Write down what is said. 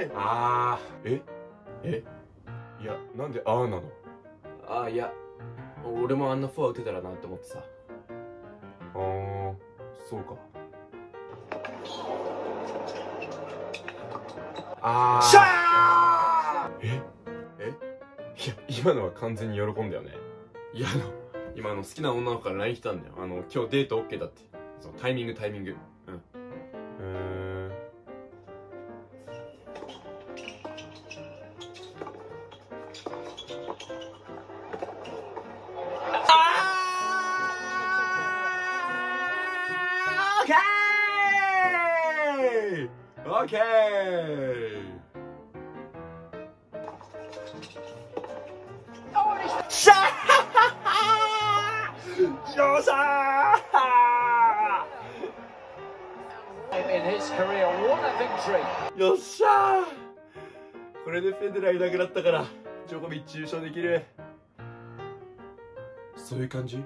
エーイあー。え？え？いやなんであーなの？ああいや俺もあんなフォア打てたらなって思ってさ。あーそうか。あー。シャえ？え？いや今のは完全に喜んだよね。いやあの今あの好きな女の子から LINE 来たんだよ。あの今日デート OK だって。そうタイミングタイミングオッケー！シャー！よっしゃーよっしゃーこれでフェデラーいなくなった！からジョコビッチ優勝できるそういう感じ